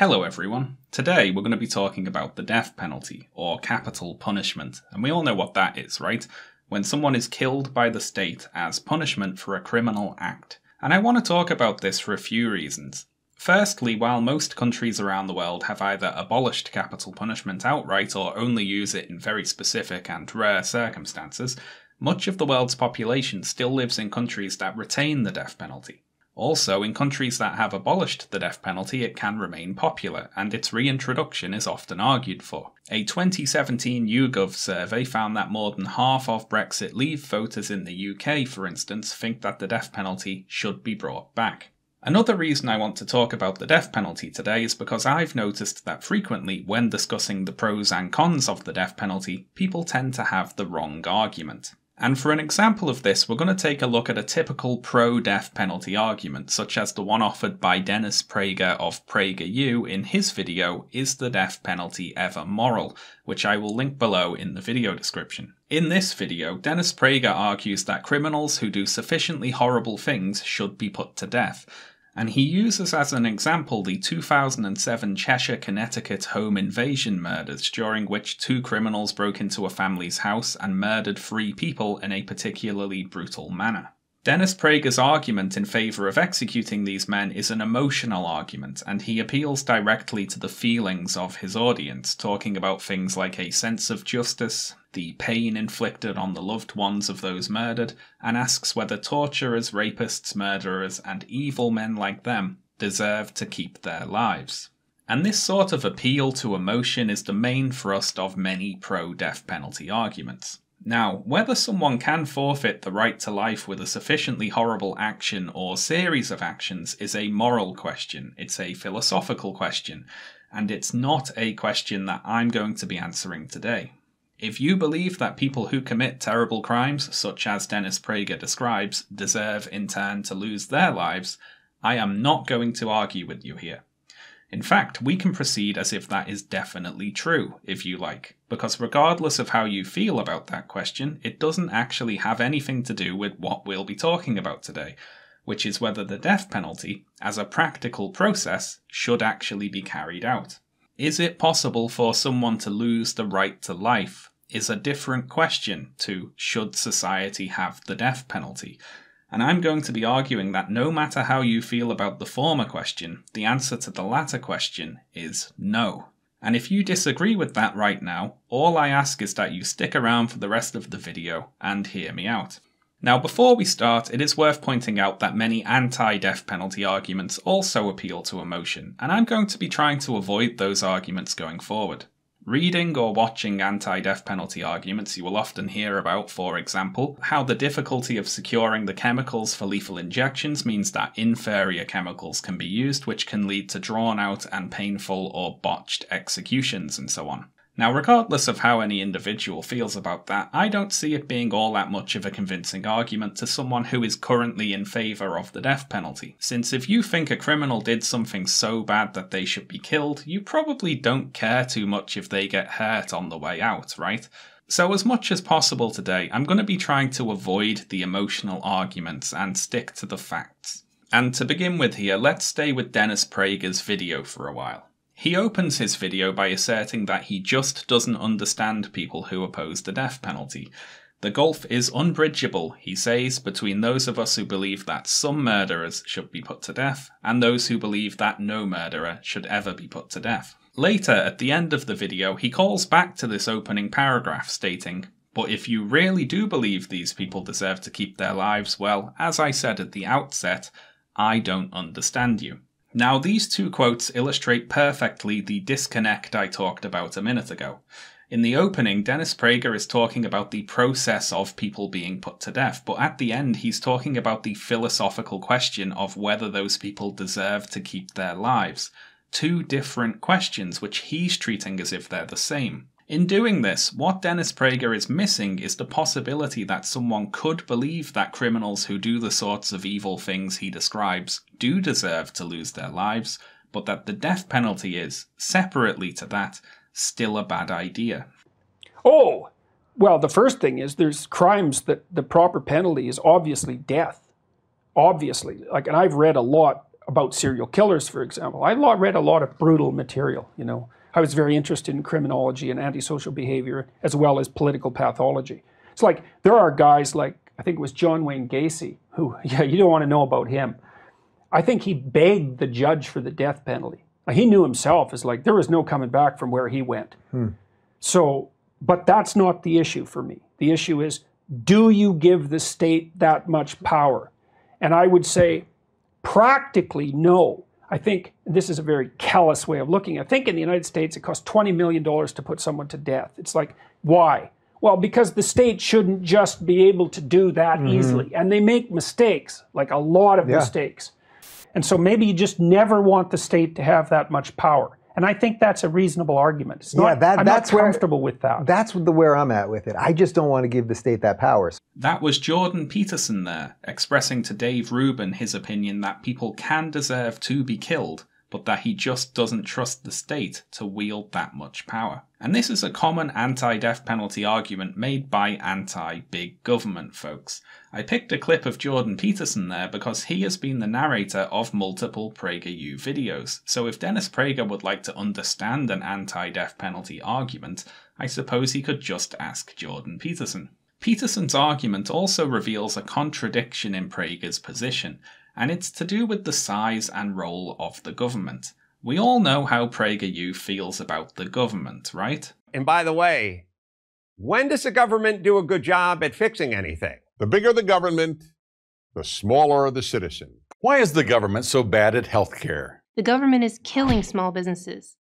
Hello, everyone. Today we're going to be talking about the death penalty, or capital punishment, and we all know what that is, right? When someone is killed by the state as punishment for a criminal act. And I want to talk about this for a few reasons. Firstly, while most countries around the world have either abolished capital punishment outright or only use it in very specific and rare circumstances, much of the world's population still lives in countries that retain the death penalty. Also, in countries that have abolished the death penalty, it can remain popular, and its reintroduction is often argued for. A 2017 YouGov survey found that more than half of Brexit Leave voters in the UK, for instance, think that the death penalty should be brought back. Another reason I want to talk about the death penalty today is because I've noticed that frequently, when discussing the pros and cons of the death penalty, people tend to have the wrong argument. And for an example of this, we're going to take a look at a typical pro death penalty argument, such as the one offered by Dennis Prager of PragerU in his video, Is the Death Penalty Ever Moral? which I will link below in the video description. In this video, Dennis Prager argues that criminals who do sufficiently horrible things should be put to death, and he uses as an example the 2007 Cheshire, Connecticut home invasion murders, during which two criminals broke into a family's house and murdered three people in a particularly brutal manner. Dennis Prager's argument in favour of executing these men is an emotional argument, and he appeals directly to the feelings of his audience, talking about things like a sense of justice, the pain inflicted on the loved ones of those murdered, and asks whether torturers, rapists, murderers, and evil men like them deserve to keep their lives. And this sort of appeal to emotion is the main thrust of many pro death penalty arguments. Now, whether someone can forfeit the right to life with a sufficiently horrible action or series of actions is a moral question, it's a philosophical question, and it's not a question that I'm going to be answering today. If you believe that people who commit terrible crimes, such as Dennis Prager describes, deserve in turn to lose their lives, I am not going to argue with you here. In fact, we can proceed as if that is definitely true, if you like, because regardless of how you feel about that question, it doesn't actually have anything to do with what we'll be talking about today, which is whether the death penalty, as a practical process, should actually be carried out. Is it possible for someone to lose the right to life? Is a different question to should society have the death penalty? And I'm going to be arguing that no matter how you feel about the former question, the answer to the latter question is no. And if you disagree with that right now, all I ask is that you stick around for the rest of the video and hear me out. Now, before we start, it is worth pointing out that many anti death penalty arguments also appeal to emotion, and I'm going to be trying to avoid those arguments going forward. Reading or watching anti death penalty arguments, you will often hear about, for example, how the difficulty of securing the chemicals for lethal injections means that inferior chemicals can be used, which can lead to drawn out and painful or botched executions, and so on. Now, regardless of how any individual feels about that, I don't see it being all that much of a convincing argument to someone who is currently in favour of the death penalty. Since if you think a criminal did something so bad that they should be killed, you probably don't care too much if they get hurt on the way out, right? So, as much as possible today, I'm going to be trying to avoid the emotional arguments and stick to the facts. And to begin with here, let's stay with Dennis Prager's video for a while. He opens his video by asserting that he just doesn't understand people who oppose the death penalty. The gulf is unbridgeable, he says, between those of us who believe that some murderers should be put to death and those who believe that no murderer should ever be put to death. Later, at the end of the video, he calls back to this opening paragraph, stating, But if you really do believe these people deserve to keep their lives, well, as I said at the outset, I don't understand you. Now, these two quotes illustrate perfectly the disconnect I talked about a minute ago. In the opening, Dennis Prager is talking about the process of people being put to death, but at the end, he's talking about the philosophical question of whether those people deserve to keep their lives. Two different questions, which he's treating as if they're the same. In doing this, what Dennis Prager is missing is the possibility that someone could believe that criminals who do the sorts of evil things he describes do deserve to lose their lives, but that the death penalty is, separately to that, still a bad idea. Oh, well, the first thing is there's crimes that the proper penalty is obviously death. Obviously. Like, and I've read a lot about serial killers, for example. I read a lot of brutal material, you know. I was very interested in criminology and antisocial behavior as well as political pathology. It's like there are guys like I think it was John Wayne Gacy who yeah, you don't want to know about him. I think he begged the judge for the death penalty. He knew himself as like there was no coming back from where he went. Hmm. So, but that's not the issue for me. The issue is do you give the state that much power? And I would say practically no. I think this is a very callous way of looking. I think in the United States it costs $20 million to put someone to death. It's like, why? Well, because the state shouldn't just be able to do that mm-hmm. easily. And they make mistakes, like a lot of yeah. mistakes. And so maybe you just never want the state to have that much power. And I think that's a reasonable argument. It's not, yeah, that, I'm that's not comfortable where, with that. That's the where I'm at with it. I just don't want to give the state that power. That was Jordan Peterson there, expressing to Dave Rubin his opinion that people can deserve to be killed, but that he just doesn't trust the state to wield that much power. And this is a common anti death penalty argument made by anti big government folks. I picked a clip of Jordan Peterson there because he has been the narrator of multiple PragerU videos. So if Dennis Prager would like to understand an anti death penalty argument, I suppose he could just ask Jordan Peterson. Peterson's argument also reveals a contradiction in Prager's position, and it's to do with the size and role of the government. We all know how PragerU feels about the government, right? And by the way, when does the government do a good job at fixing anything? The bigger the government, the smaller the citizen. Why is the government so bad at health care? The government is killing small businesses,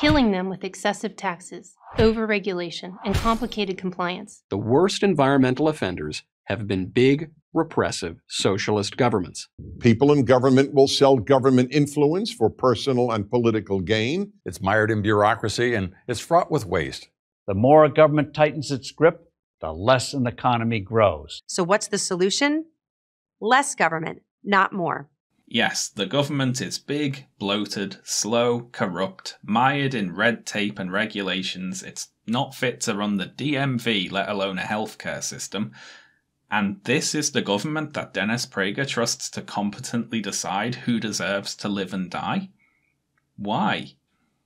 killing them with excessive taxes, overregulation, and complicated compliance. The worst environmental offenders have been big, repressive socialist governments. People in government will sell government influence for personal and political gain. It's mired in bureaucracy and it's fraught with waste. The more a government tightens its grip, the less an economy grows. So, what's the solution? Less government, not more. Yes, the government is big, bloated, slow, corrupt, mired in red tape and regulations. It's not fit to run the DMV, let alone a healthcare system. And this is the government that Dennis Prager trusts to competently decide who deserves to live and die? Why?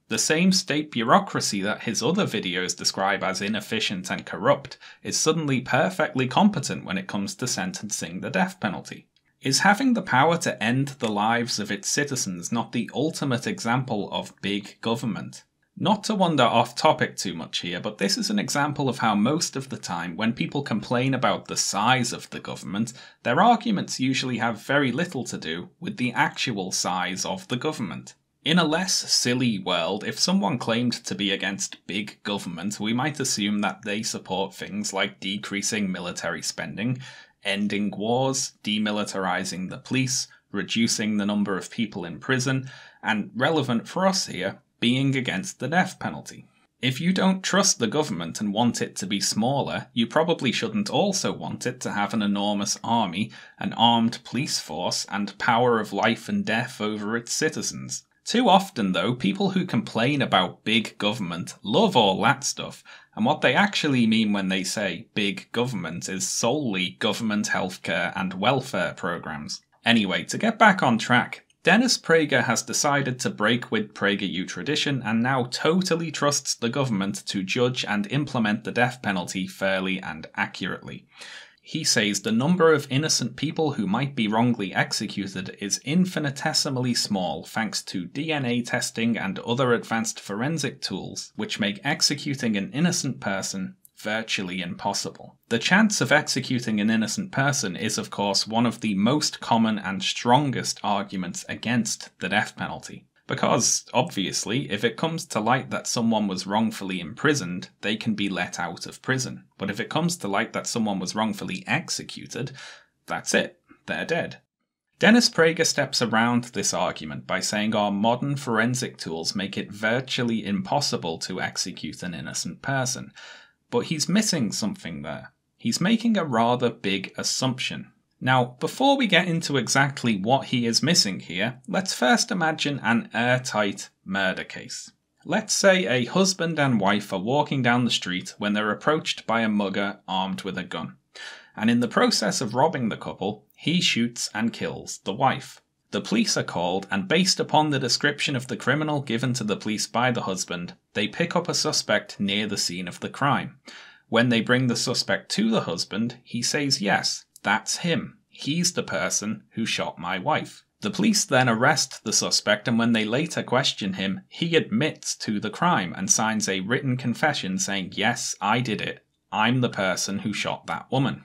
The same state bureaucracy that his other videos describe as inefficient and corrupt is suddenly perfectly competent when it comes to sentencing the death penalty. Is having the power to end the lives of its citizens not the ultimate example of big government? Not to wander off topic too much here, but this is an example of how most of the time, when people complain about the size of the government, their arguments usually have very little to do with the actual size of the government. In a less silly world, if someone claimed to be against big government, we might assume that they support things like decreasing military spending, ending wars, demilitarizing the police, reducing the number of people in prison, and relevant for us here, being against the death penalty. If you don't trust the government and want it to be smaller, you probably shouldn't also want it to have an enormous army, an armed police force, and power of life and death over its citizens. Too often, though, people who complain about big government love all that stuff, and what they actually mean when they say big government is solely government healthcare and welfare programs. Anyway, to get back on track, Dennis Prager has decided to break with PragerU tradition and now totally trusts the government to judge and implement the death penalty fairly and accurately. He says the number of innocent people who might be wrongly executed is infinitesimally small thanks to DNA testing and other advanced forensic tools, which make executing an innocent person virtually impossible. The chance of executing an innocent person is, of course, one of the most common and strongest arguments against the death penalty. Because, obviously, if it comes to light that someone was wrongfully imprisoned, they can be let out of prison. But if it comes to light that someone was wrongfully executed, that's it, they're dead. Dennis Prager steps around this argument by saying our modern forensic tools make it virtually impossible to execute an innocent person, but he's missing something there. He's making a rather big assumption. Now, before we get into exactly what he is missing here, let's first imagine an airtight murder case. Let's say a husband and wife are walking down the street when they're approached by a mugger armed with a gun. And in the process of robbing the couple, he shoots and kills the wife. The police are called, and based upon the description of the criminal given to the police by the husband, they pick up a suspect near the scene of the crime. When they bring the suspect to the husband, he says, Yes, that's him. He's the person who shot my wife. The police then arrest the suspect, and when they later question him, he admits to the crime and signs a written confession saying, Yes, I did it. I'm the person who shot that woman.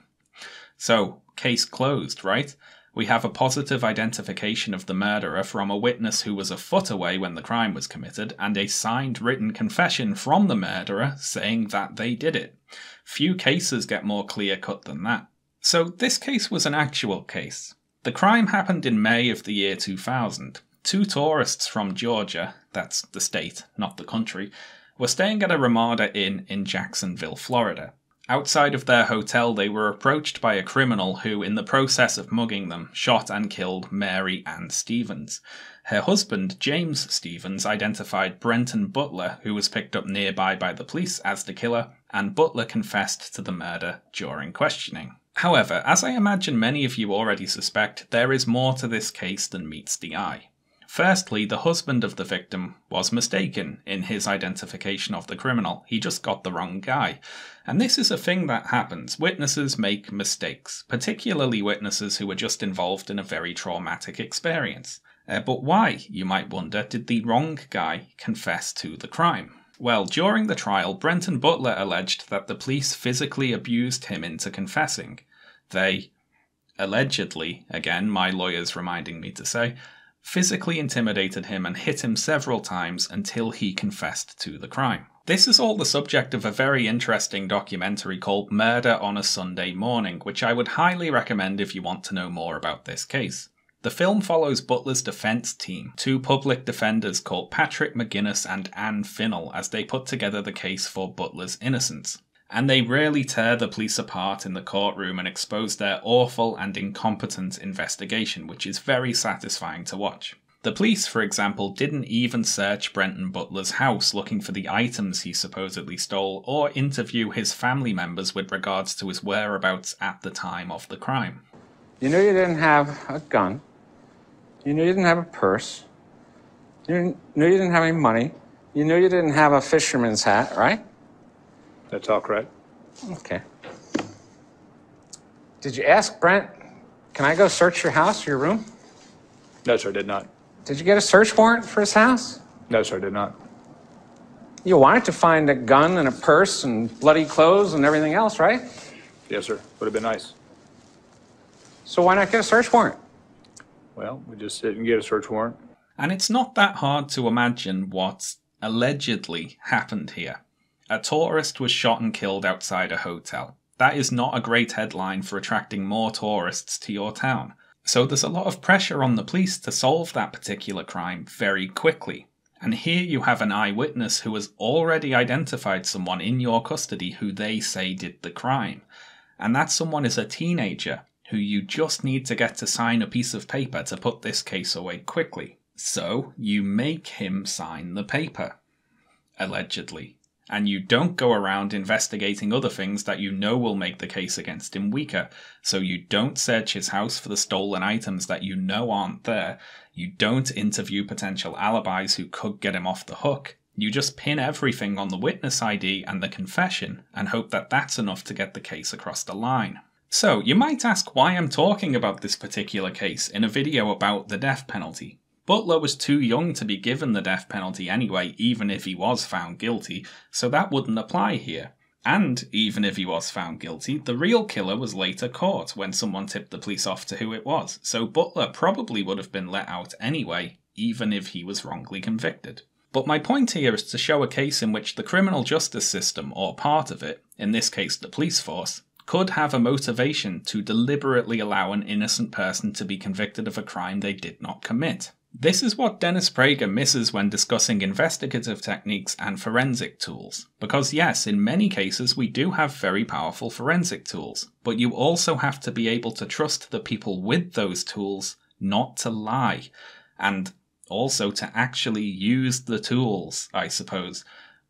So, case closed, right? We have a positive identification of the murderer from a witness who was a foot away when the crime was committed, and a signed written confession from the murderer saying that they did it. Few cases get more clear cut than that. So, this case was an actual case. The crime happened in May of the year 2000. Two tourists from Georgia, that's the state, not the country, were staying at a Ramada Inn in Jacksonville, Florida. Outside of their hotel, they were approached by a criminal who, in the process of mugging them, shot and killed Mary Ann Stevens. Her husband, James Stevens, identified Brenton Butler, who was picked up nearby by the police as the killer, and Butler confessed to the murder during questioning. However, as I imagine many of you already suspect, there is more to this case than meets the eye. Firstly, the husband of the victim was mistaken in his identification of the criminal. He just got the wrong guy. And this is a thing that happens. Witnesses make mistakes, particularly witnesses who were just involved in a very traumatic experience. Uh, but why, you might wonder, did the wrong guy confess to the crime? Well, during the trial, Brenton Butler alleged that the police physically abused him into confessing. They allegedly, again, my lawyers reminding me to say, physically intimidated him and hit him several times until he confessed to the crime. This is all the subject of a very interesting documentary called Murder on a Sunday Morning, which I would highly recommend if you want to know more about this case. The film follows Butler's defense team, two public defenders called Patrick McGuinness and Anne Finnell, as they put together the case for Butler's innocence. And they really tear the police apart in the courtroom and expose their awful and incompetent investigation, which is very satisfying to watch. The police, for example, didn't even search Brenton Butler's house looking for the items he supposedly stole or interview his family members with regards to his whereabouts at the time of the crime. You know you didn't have a gun. You knew you didn't have a purse. You knew you didn't have any money. You knew you didn't have a fisherman's hat, right? That's all correct. Okay. Did you ask Brent, can I go search your house, or your room? No, sir, I did not. Did you get a search warrant for his house? No, sir, I did not. You wanted to find a gun and a purse and bloody clothes and everything else, right? Yes, sir. Would have been nice. So why not get a search warrant? Well, we just didn't get a search warrant. And it's not that hard to imagine what allegedly happened here. A tourist was shot and killed outside a hotel. That is not a great headline for attracting more tourists to your town. So there's a lot of pressure on the police to solve that particular crime very quickly. And here you have an eyewitness who has already identified someone in your custody who they say did the crime. And that someone is a teenager who you just need to get to sign a piece of paper to put this case away quickly. So you make him sign the paper. Allegedly. And you don't go around investigating other things that you know will make the case against him weaker. So you don't search his house for the stolen items that you know aren't there. You don't interview potential alibis who could get him off the hook. You just pin everything on the witness ID and the confession and hope that that's enough to get the case across the line. So, you might ask why I'm talking about this particular case in a video about the death penalty. Butler was too young to be given the death penalty anyway, even if he was found guilty, so that wouldn't apply here. And even if he was found guilty, the real killer was later caught when someone tipped the police off to who it was, so Butler probably would have been let out anyway, even if he was wrongly convicted. But my point here is to show a case in which the criminal justice system, or part of it, in this case the police force, could have a motivation to deliberately allow an innocent person to be convicted of a crime they did not commit. This is what Dennis Prager misses when discussing investigative techniques and forensic tools. Because, yes, in many cases we do have very powerful forensic tools, but you also have to be able to trust the people with those tools not to lie, and also to actually use the tools, I suppose.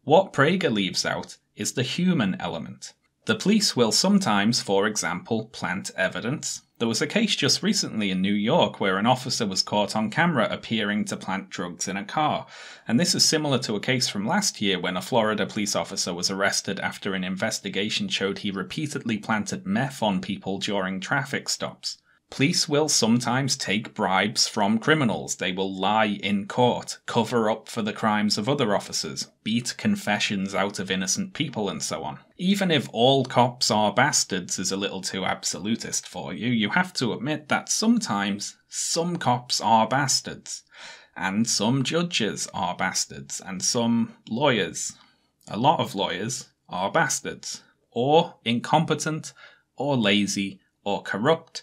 What Prager leaves out is the human element. The police will sometimes, for example, plant evidence. There was a case just recently in New York where an officer was caught on camera appearing to plant drugs in a car. And this is similar to a case from last year when a Florida police officer was arrested after an investigation showed he repeatedly planted meth on people during traffic stops. Police will sometimes take bribes from criminals. They will lie in court, cover up for the crimes of other officers, beat confessions out of innocent people, and so on. Even if all cops are bastards is a little too absolutist for you, you have to admit that sometimes some cops are bastards, and some judges are bastards, and some lawyers, a lot of lawyers, are bastards, or incompetent, or lazy, or corrupt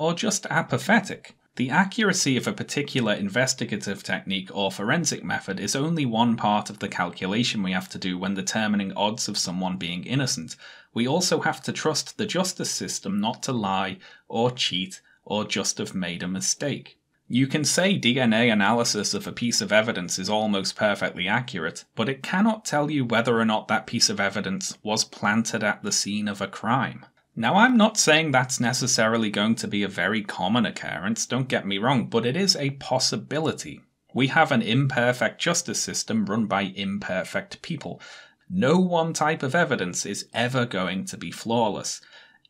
or just apathetic. The accuracy of a particular investigative technique or forensic method is only one part of the calculation we have to do when determining odds of someone being innocent. We also have to trust the justice system not to lie or cheat or just have made a mistake. You can say DNA analysis of a piece of evidence is almost perfectly accurate, but it cannot tell you whether or not that piece of evidence was planted at the scene of a crime. Now, I'm not saying that's necessarily going to be a very common occurrence, don't get me wrong, but it is a possibility. We have an imperfect justice system run by imperfect people. No one type of evidence is ever going to be flawless,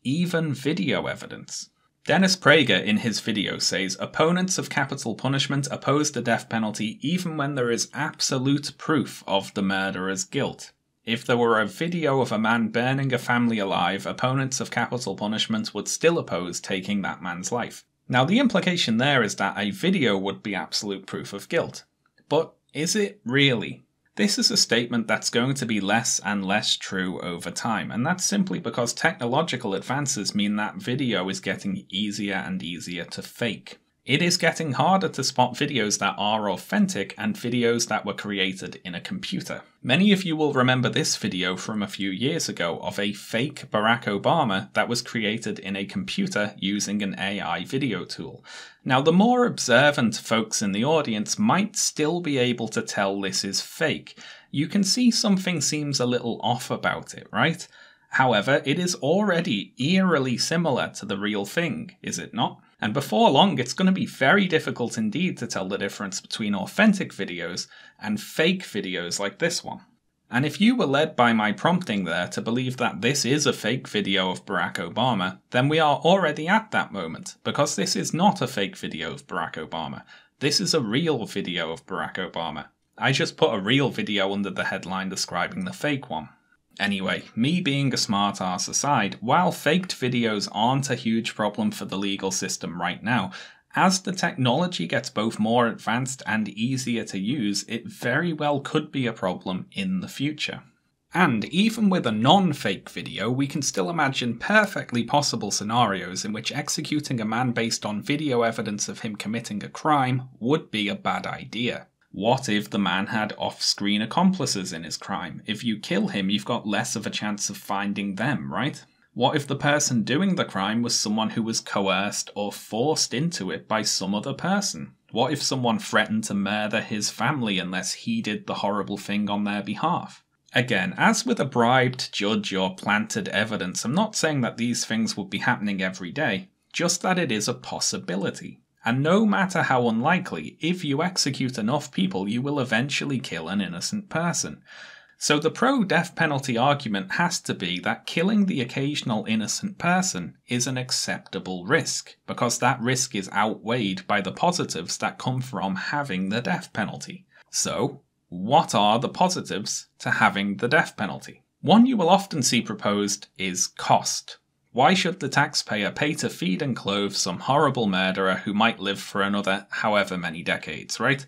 even video evidence. Dennis Prager in his video says opponents of capital punishment oppose the death penalty even when there is absolute proof of the murderer's guilt. If there were a video of a man burning a family alive, opponents of capital punishment would still oppose taking that man's life. Now, the implication there is that a video would be absolute proof of guilt. But is it really? This is a statement that's going to be less and less true over time, and that's simply because technological advances mean that video is getting easier and easier to fake. It is getting harder to spot videos that are authentic and videos that were created in a computer. Many of you will remember this video from a few years ago of a fake Barack Obama that was created in a computer using an AI video tool. Now, the more observant folks in the audience might still be able to tell this is fake. You can see something seems a little off about it, right? However, it is already eerily similar to the real thing, is it not? And before long, it's going to be very difficult indeed to tell the difference between authentic videos and fake videos like this one. And if you were led by my prompting there to believe that this is a fake video of Barack Obama, then we are already at that moment, because this is not a fake video of Barack Obama. This is a real video of Barack Obama. I just put a real video under the headline describing the fake one. Anyway, me being a smart smartass aside, while faked videos aren't a huge problem for the legal system right now, as the technology gets both more advanced and easier to use, it very well could be a problem in the future. And even with a non fake video, we can still imagine perfectly possible scenarios in which executing a man based on video evidence of him committing a crime would be a bad idea. What if the man had off screen accomplices in his crime? If you kill him, you've got less of a chance of finding them, right? What if the person doing the crime was someone who was coerced or forced into it by some other person? What if someone threatened to murder his family unless he did the horrible thing on their behalf? Again, as with a bribed judge or planted evidence, I'm not saying that these things would be happening every day, just that it is a possibility. And no matter how unlikely, if you execute enough people, you will eventually kill an innocent person. So the pro death penalty argument has to be that killing the occasional innocent person is an acceptable risk, because that risk is outweighed by the positives that come from having the death penalty. So, what are the positives to having the death penalty? One you will often see proposed is cost. Why should the taxpayer pay to feed and clothe some horrible murderer who might live for another however many decades, right?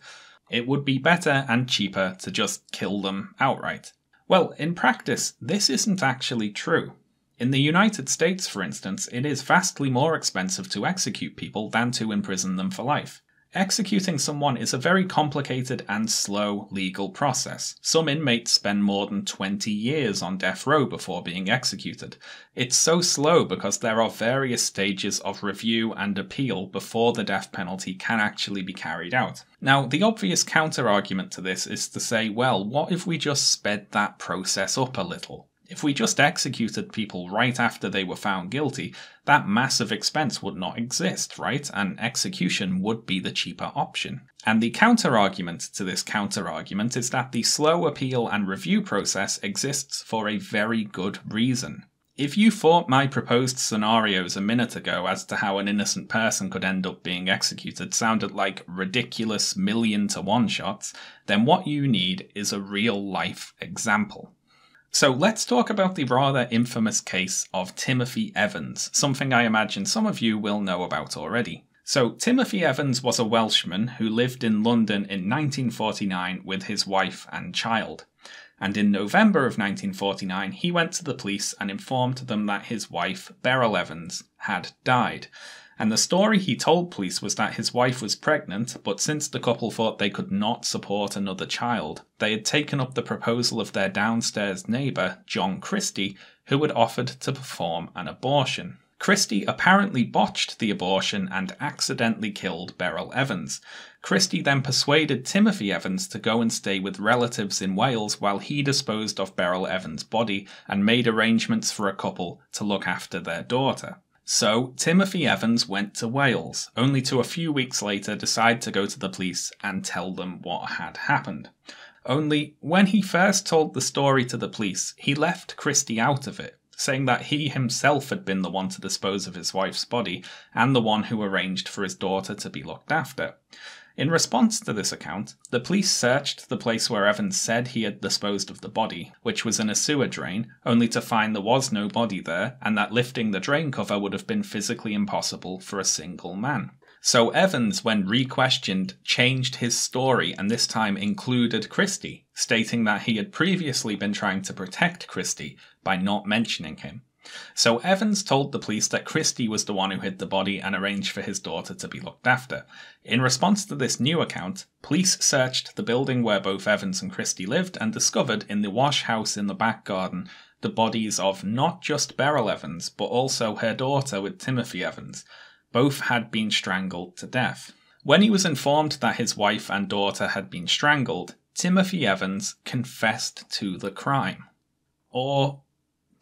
It would be better and cheaper to just kill them outright. Well, in practice, this isn't actually true. In the United States, for instance, it is vastly more expensive to execute people than to imprison them for life. Executing someone is a very complicated and slow legal process. Some inmates spend more than 20 years on death row before being executed. It's so slow because there are various stages of review and appeal before the death penalty can actually be carried out. Now, the obvious counter argument to this is to say, well, what if we just sped that process up a little? If we just executed people right after they were found guilty, that massive expense would not exist, right? And execution would be the cheaper option. And the counter argument to this counter argument is that the slow appeal and review process exists for a very good reason. If you thought my proposed scenarios a minute ago as to how an innocent person could end up being executed sounded like ridiculous million to one shots, then what you need is a real life example. So let's talk about the rather infamous case of Timothy Evans, something I imagine some of you will know about already. So, Timothy Evans was a Welshman who lived in London in 1949 with his wife and child. And in November of 1949, he went to the police and informed them that his wife, Beryl Evans, had died. And the story he told police was that his wife was pregnant, but since the couple thought they could not support another child, they had taken up the proposal of their downstairs neighbour, John Christie, who had offered to perform an abortion. Christie apparently botched the abortion and accidentally killed Beryl Evans. Christie then persuaded Timothy Evans to go and stay with relatives in Wales while he disposed of Beryl Evans' body and made arrangements for a couple to look after their daughter. So, Timothy Evans went to Wales, only to a few weeks later decide to go to the police and tell them what had happened. Only, when he first told the story to the police, he left Christie out of it, saying that he himself had been the one to dispose of his wife's body and the one who arranged for his daughter to be looked after. In response to this account, the police searched the place where Evans said he had disposed of the body, which was in a sewer drain, only to find there was no body there and that lifting the drain cover would have been physically impossible for a single man. So Evans, when re-questioned, changed his story and this time included Christie, stating that he had previously been trying to protect Christie by not mentioning him. So Evans told the police that Christie was the one who hid the body and arranged for his daughter to be looked after. In response to this new account, police searched the building where both Evans and Christie lived and discovered in the wash house in the back garden the bodies of not just Beryl Evans, but also her daughter with Timothy Evans. Both had been strangled to death. When he was informed that his wife and daughter had been strangled, Timothy Evans confessed to the crime. Or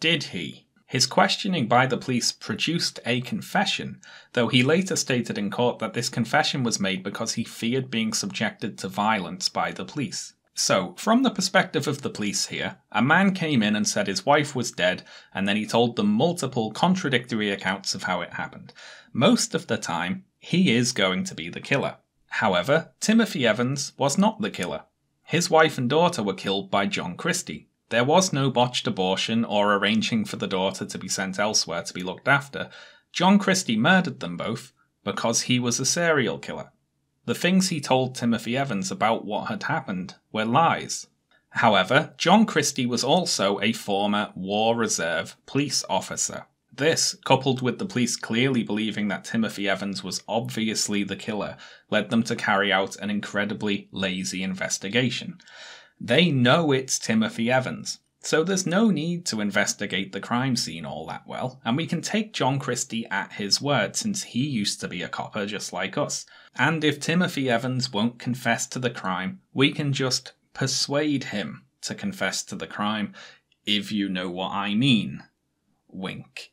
did he? His questioning by the police produced a confession, though he later stated in court that this confession was made because he feared being subjected to violence by the police. So, from the perspective of the police here, a man came in and said his wife was dead, and then he told them multiple contradictory accounts of how it happened. Most of the time, he is going to be the killer. However, Timothy Evans was not the killer. His wife and daughter were killed by John Christie. There was no botched abortion or arranging for the daughter to be sent elsewhere to be looked after. John Christie murdered them both because he was a serial killer. The things he told Timothy Evans about what had happened were lies. However, John Christie was also a former War Reserve police officer. This, coupled with the police clearly believing that Timothy Evans was obviously the killer, led them to carry out an incredibly lazy investigation. They know it's Timothy Evans, so there's no need to investigate the crime scene all that well, and we can take John Christie at his word since he used to be a copper just like us. And if Timothy Evans won't confess to the crime, we can just persuade him to confess to the crime, if you know what I mean. Wink.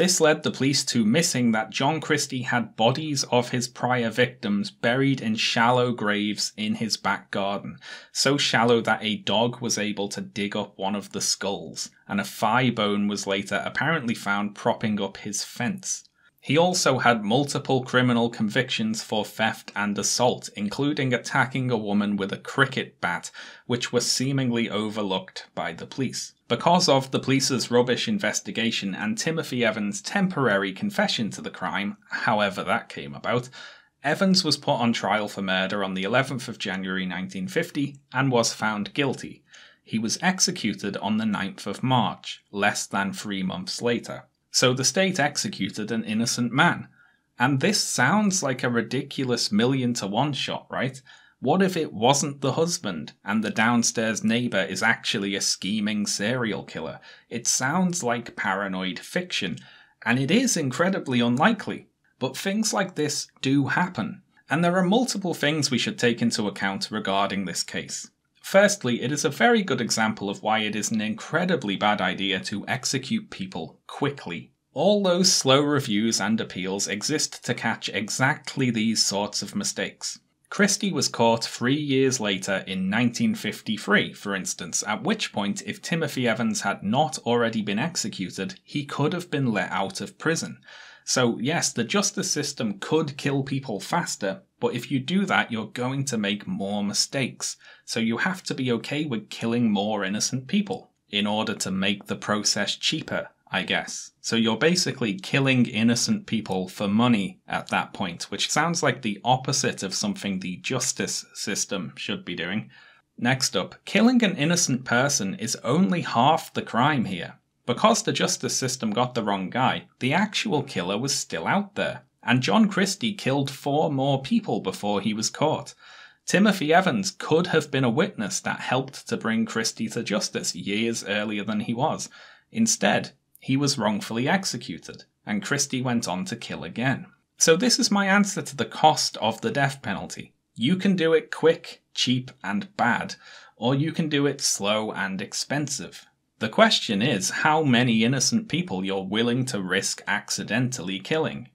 This led the police to missing that John Christie had bodies of his prior victims buried in shallow graves in his back garden, so shallow that a dog was able to dig up one of the skulls, and a thigh bone was later apparently found propping up his fence. He also had multiple criminal convictions for theft and assault, including attacking a woman with a cricket bat, which was seemingly overlooked by the police. Because of the police's rubbish investigation and Timothy Evans' temporary confession to the crime, however that came about, Evans was put on trial for murder on the 11th of January 1950 and was found guilty. He was executed on the 9th of March, less than three months later. So the state executed an innocent man. And this sounds like a ridiculous million to one shot, right? What if it wasn't the husband and the downstairs neighbor is actually a scheming serial killer? It sounds like paranoid fiction, and it is incredibly unlikely. But things like this do happen, and there are multiple things we should take into account regarding this case. Firstly, it is a very good example of why it is an incredibly bad idea to execute people quickly. All those slow reviews and appeals exist to catch exactly these sorts of mistakes. Christie was caught three years later in 1953, for instance, at which point, if Timothy Evans had not already been executed, he could have been let out of prison. So, yes, the justice system could kill people faster, but if you do that, you're going to make more mistakes. So, you have to be okay with killing more innocent people in order to make the process cheaper I guess. So you're basically killing innocent people for money at that point, which sounds like the opposite of something the justice system should be doing. Next up, killing an innocent person is only half the crime here. Because the justice system got the wrong guy, the actual killer was still out there. And John Christie killed four more people before he was caught. Timothy Evans could have been a witness that helped to bring Christie to justice years earlier than he was. Instead, he was wrongfully executed, and Christie went on to kill again. So, this is my answer to the cost of the death penalty. You can do it quick, cheap, and bad, or you can do it slow and expensive. The question is how many innocent people you're willing to risk accidentally killing.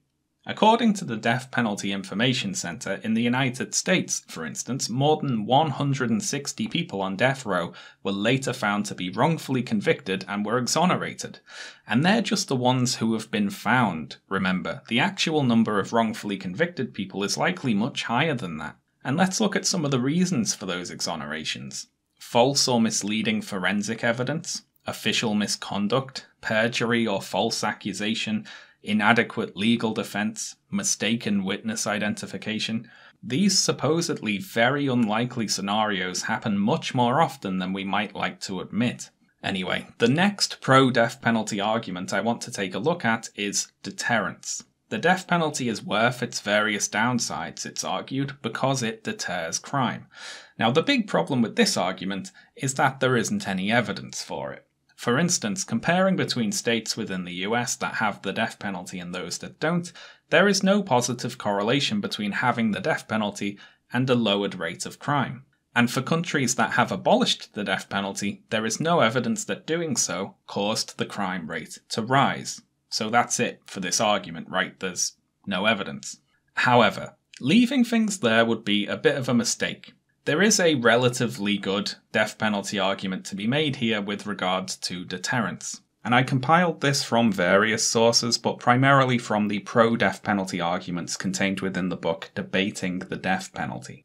According to the Death Penalty Information Center in the United States, for instance, more than 160 people on death row were later found to be wrongfully convicted and were exonerated. And they're just the ones who have been found. Remember, the actual number of wrongfully convicted people is likely much higher than that. And let's look at some of the reasons for those exonerations false or misleading forensic evidence, official misconduct, perjury or false accusation, inadequate legal defense, mistaken witness identification. These supposedly very unlikely scenarios happen much more often than we might like to admit. Anyway, the next pro death penalty argument I want to take a look at is deterrence. The death penalty is worth its various downsides, it's argued, because it deters crime. Now, the big problem with this argument is that there isn't any evidence for it. For instance, comparing between states within the US that have the death penalty and those that don't, there is no positive correlation between having the death penalty and a lowered rate of crime. And for countries that have abolished the death penalty, there is no evidence that doing so caused the crime rate to rise. So that's it for this argument, right? There's no evidence. However, leaving things there would be a bit of a mistake. There is a relatively good death penalty argument to be made here with regards to deterrence. And I compiled this from various sources, but primarily from the pro death penalty arguments contained within the book Debating the Death Penalty.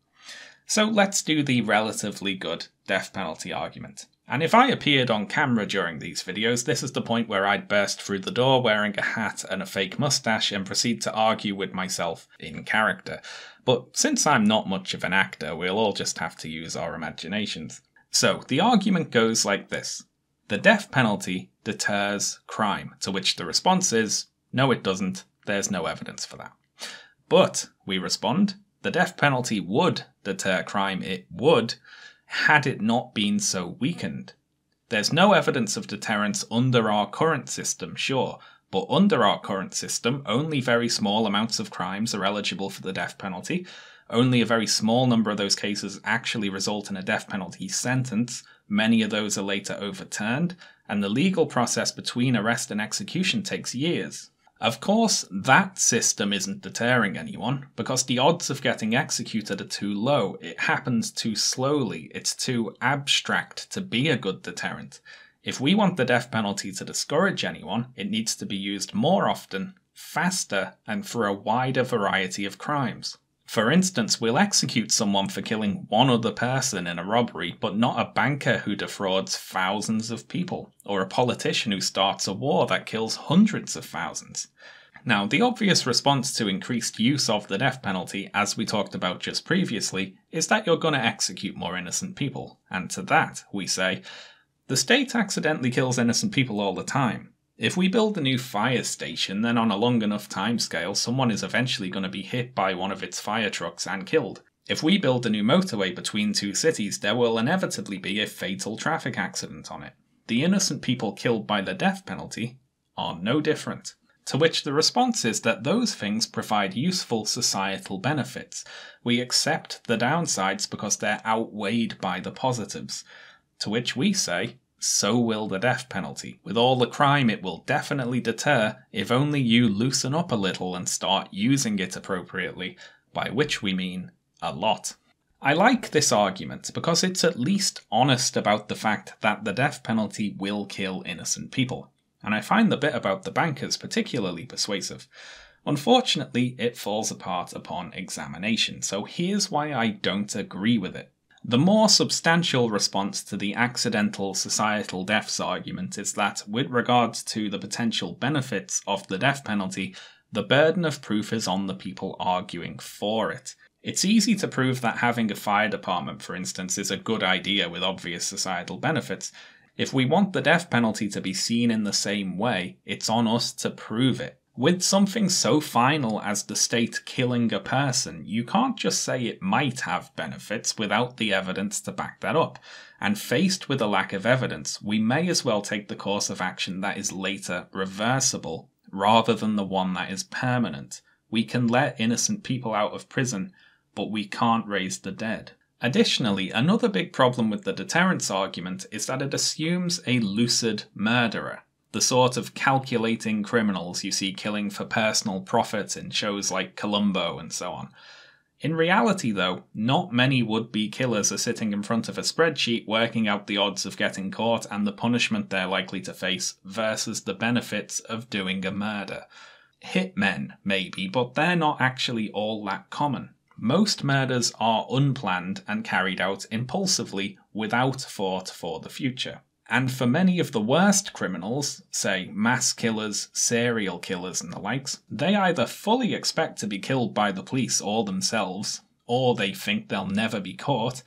So let's do the relatively good death penalty argument. And if I appeared on camera during these videos, this is the point where I'd burst through the door wearing a hat and a fake mustache and proceed to argue with myself in character. But since I'm not much of an actor, we'll all just have to use our imaginations. So, the argument goes like this The death penalty deters crime, to which the response is no, it doesn't, there's no evidence for that. But, we respond, the death penalty would deter crime, it would, had it not been so weakened. There's no evidence of deterrence under our current system, sure, but under our current system, only very small amounts of crimes are eligible for the death penalty. Only a very small number of those cases actually result in a death penalty sentence. Many of those are later overturned, and the legal process between arrest and execution takes years. Of course, that system isn't deterring anyone, because the odds of getting executed are too low. It happens too slowly. It's too abstract to be a good deterrent. If we want the death penalty to discourage anyone, it needs to be used more often, faster, and for a wider variety of crimes. For instance, we'll execute someone for killing one other person in a robbery, but not a banker who defrauds thousands of people, or a politician who starts a war that kills hundreds of thousands. Now, the obvious response to increased use of the death penalty, as we talked about just previously, is that you're going to execute more innocent people. And to that, we say, the state accidentally kills innocent people all the time. If we build a new fire station, then on a long enough timescale, someone is eventually going to be hit by one of its fire trucks and killed. If we build a new motorway between two cities, there will inevitably be a fatal traffic accident on it. The innocent people killed by the death penalty are no different. To which the response is that those things provide useful societal benefits. We accept the downsides because they're outweighed by the positives. To which we say, so will the death penalty. With all the crime it will definitely deter if only you loosen up a little and start using it appropriately, by which we mean a lot. I like this argument because it's at least honest about the fact that the death penalty will kill innocent people, and I find the bit about the bankers particularly persuasive. Unfortunately, it falls apart upon examination, so here's why I don't agree with it. The more substantial response to the accidental societal deaths argument is that, with regards to the potential benefits of the death penalty, the burden of proof is on the people arguing for it. It's easy to prove that having a fire department, for instance, is a good idea with obvious societal benefits. If we want the death penalty to be seen in the same way, it's on us to prove it. With something so final as the state killing a person, you can't just say it might have benefits without the evidence to back that up. And faced with a lack of evidence, we may as well take the course of action that is later reversible, rather than the one that is permanent. We can let innocent people out of prison, but we can't raise the dead. Additionally, another big problem with the deterrence argument is that it assumes a lucid murderer. The sort of calculating criminals you see killing for personal profit in shows like Columbo and so on. In reality, though, not many would be killers are sitting in front of a spreadsheet working out the odds of getting caught and the punishment they're likely to face versus the benefits of doing a murder. Hitmen, maybe, but they're not actually all that common. Most murders are unplanned and carried out impulsively without thought for the future. And for many of the worst criminals, say mass killers, serial killers, and the likes, they either fully expect to be killed by the police or themselves, or they think they'll never be caught,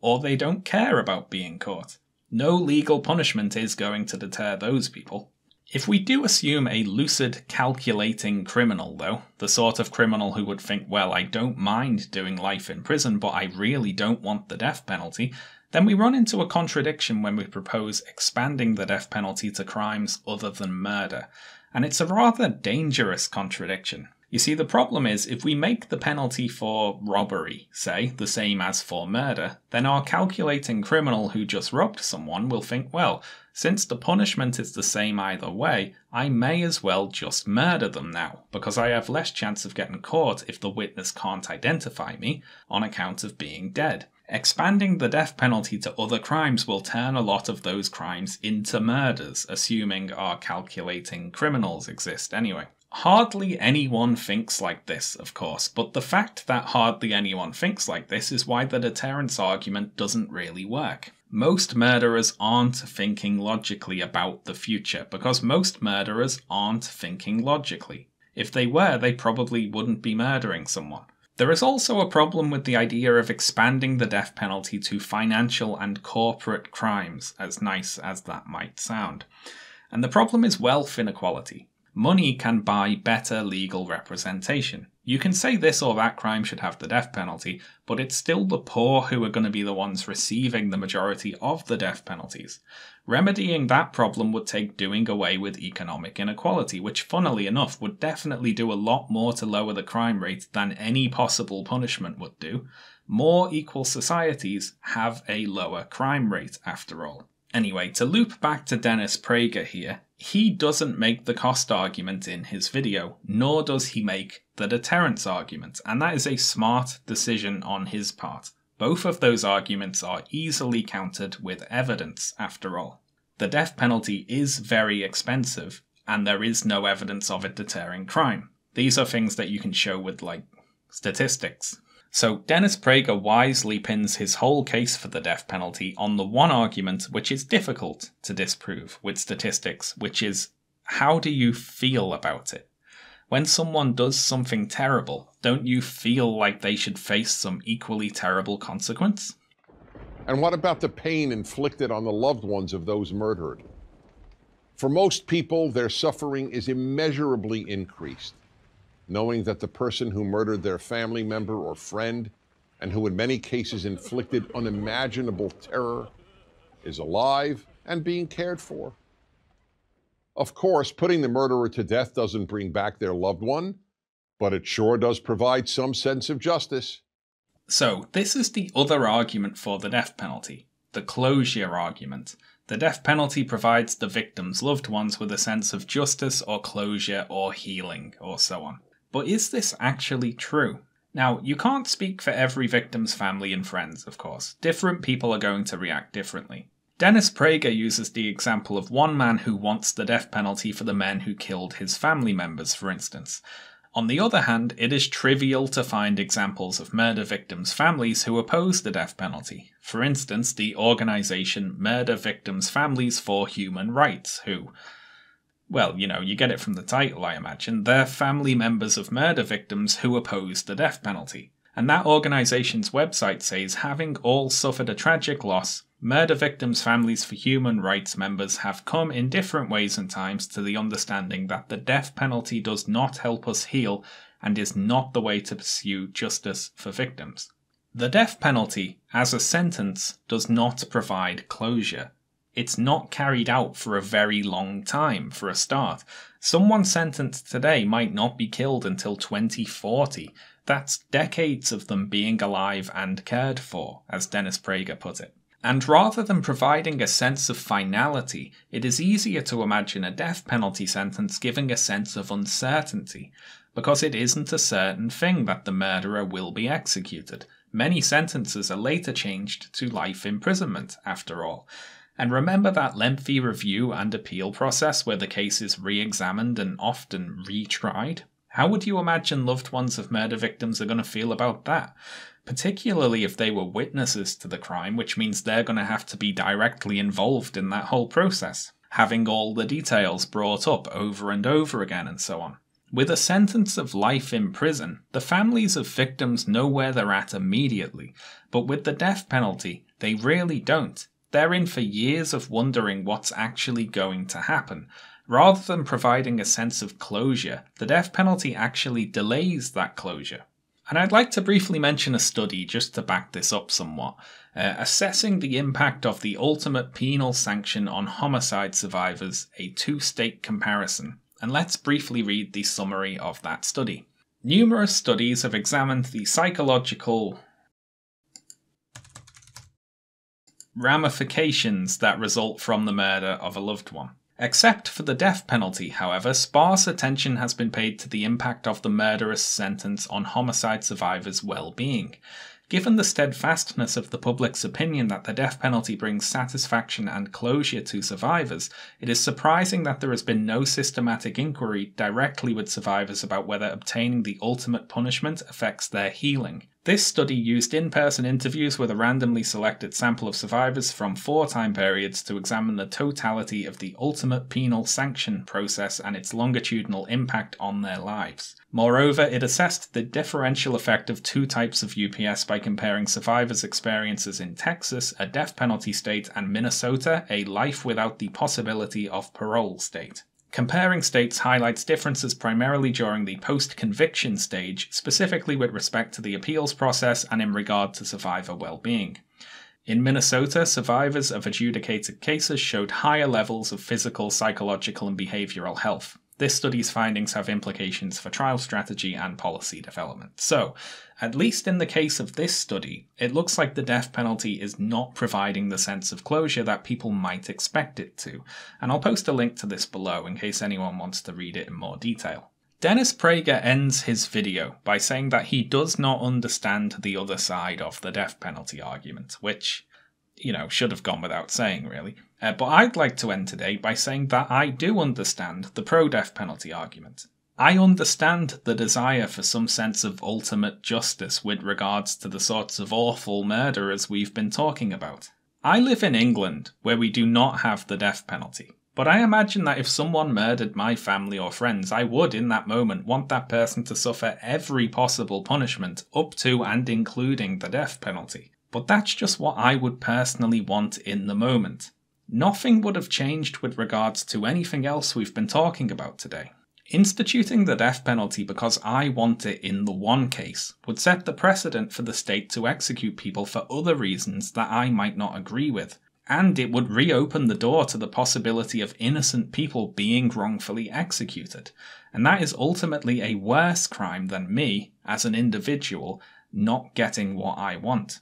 or they don't care about being caught. No legal punishment is going to deter those people. If we do assume a lucid, calculating criminal, though, the sort of criminal who would think, well, I don't mind doing life in prison, but I really don't want the death penalty, then we run into a contradiction when we propose expanding the death penalty to crimes other than murder. And it's a rather dangerous contradiction. You see, the problem is if we make the penalty for robbery, say, the same as for murder, then our calculating criminal who just robbed someone will think, well, since the punishment is the same either way, I may as well just murder them now, because I have less chance of getting caught if the witness can't identify me on account of being dead. Expanding the death penalty to other crimes will turn a lot of those crimes into murders, assuming our calculating criminals exist anyway. Hardly anyone thinks like this, of course, but the fact that hardly anyone thinks like this is why the deterrence argument doesn't really work. Most murderers aren't thinking logically about the future, because most murderers aren't thinking logically. If they were, they probably wouldn't be murdering someone. There is also a problem with the idea of expanding the death penalty to financial and corporate crimes, as nice as that might sound. And the problem is wealth inequality. Money can buy better legal representation. You can say this or that crime should have the death penalty, but it's still the poor who are going to be the ones receiving the majority of the death penalties. Remedying that problem would take doing away with economic inequality, which, funnily enough, would definitely do a lot more to lower the crime rate than any possible punishment would do. More equal societies have a lower crime rate, after all. Anyway, to loop back to Dennis Prager here, he doesn't make the cost argument in his video, nor does he make the deterrence argument, and that is a smart decision on his part. Both of those arguments are easily countered with evidence, after all. The death penalty is very expensive, and there is no evidence of it deterring crime. These are things that you can show with, like, statistics. So Dennis Prager wisely pins his whole case for the death penalty on the one argument which is difficult to disprove with statistics, which is how do you feel about it? When someone does something terrible, don't you feel like they should face some equally terrible consequence? And what about the pain inflicted on the loved ones of those murdered? For most people, their suffering is immeasurably increased knowing that the person who murdered their family member or friend, and who in many cases inflicted unimaginable terror, is alive and being cared for. Of course, putting the murderer to death doesn't bring back their loved one, but it sure does provide some sense of justice. So, this is the other argument for the death penalty the closure argument. The death penalty provides the victim's loved ones with a sense of justice or closure or healing or so on. But is this actually true? Now, you can't speak for every victim's family and friends, of course. Different people are going to react differently. Dennis Prager uses the example of one man who wants the death penalty for the men who killed his family members, for instance. On the other hand, it is trivial to find examples of murder victims' families who oppose the death penalty. For instance, the organization Murder Victims' Families for Human Rights, who, well, you know, you get it from the title, I imagine, they're family members of murder victims who oppose the death penalty. And that organization's website says having all suffered a tragic loss, Murder Victims' Families for Human Rights members have come in different ways and times to the understanding that the death penalty does not help us heal and is not the way to pursue justice for victims. The death penalty, as a sentence, does not provide closure. It's not carried out for a very long time, for a start. Someone sentenced today might not be killed until 2040. That's decades of them being alive and cared for, as Dennis Prager put it. And rather than providing a sense of finality, it is easier to imagine a death penalty sentence giving a sense of uncertainty, because it isn't a certain thing that the murderer will be executed. Many sentences are later changed to life imprisonment, after all. And remember that lengthy review and appeal process where the case is re examined and often retried? How would you imagine loved ones of murder victims are going to feel about that? particularly if they were witnesses to the crime, which means they're going to have to be directly involved in that whole process, having all the details brought up over and over again, and so on. With a sentence of life in prison, the families of victims know where they're at immediately, but with the death penalty, they really don't. They're in for years of wondering what's actually going to happen. Rather than providing a sense of closure, the death penalty actually delays that closure. And I'd like to briefly mention a study just to back this up somewhat, uh, assessing the impact of the ultimate penal sanction on homicide survivors, a two state comparison. And let's briefly read the summary of that study. Numerous studies have examined the psychological ramifications that result from the murder of a loved one. Except for the death penalty, however, sparse attention has been paid to the impact of the murderous sentence on homicide survivors' well being. Given the steadfastness of the public's opinion that the death penalty brings satisfaction and closure to survivors, it is surprising that there has been no systematic inquiry directly with survivors about whether obtaining the ultimate punishment affects their healing. This study used in person interviews with a randomly selected sample of survivors from four time periods to examine the totality of the ultimate penal sanction process and its longitudinal impact on their lives. Moreover, it assessed the differential effect of two types of UPS by comparing survivors' experiences in Texas, a death penalty state, and Minnesota, a life without the possibility of parole state. Comparing states highlights differences primarily during the post conviction stage, specifically with respect to the appeals process and in regard to survivor well being. In Minnesota, survivors of adjudicated cases showed higher levels of physical, psychological, and behavioral health. This study's findings have implications for trial strategy and policy development. So, at least in the case of this study, it looks like the death penalty is not providing the sense of closure that people might expect it to. And I'll post a link to this below in case anyone wants to read it in more detail. Dennis Prager ends his video by saying that he does not understand the other side of the death penalty argument, which, you know, should have gone without saying, really. Uh, but I'd like to end today by saying that I do understand the pro death penalty argument. I understand the desire for some sense of ultimate justice with regards to the sorts of awful murderers we've been talking about. I live in England, where we do not have the death penalty. But I imagine that if someone murdered my family or friends, I would, in that moment, want that person to suffer every possible punishment, up to and including the death penalty. But that's just what I would personally want in the moment. Nothing would have changed with regards to anything else we've been talking about today. Instituting the death penalty because I want it in the one case would set the precedent for the state to execute people for other reasons that I might not agree with. and it would reopen the door to the possibility of innocent people being wrongfully executed. And that is ultimately a worse crime than me, as an individual, not getting what I want.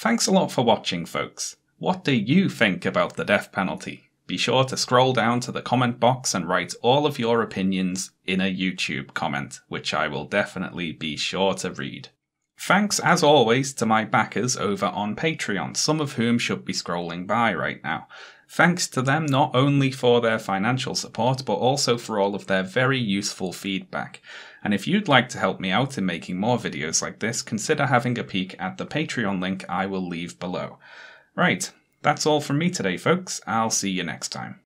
Thanks a lot for watching, folks. What do you think about the death penalty? Be sure to scroll down to the comment box and write all of your opinions in a YouTube comment, which I will definitely be sure to read. Thanks, as always, to my backers over on Patreon, some of whom should be scrolling by right now. Thanks to them not only for their financial support, but also for all of their very useful feedback. And if you'd like to help me out in making more videos like this, consider having a peek at the Patreon link I will leave below. Right, that's all from me today, folks. I'll see you next time.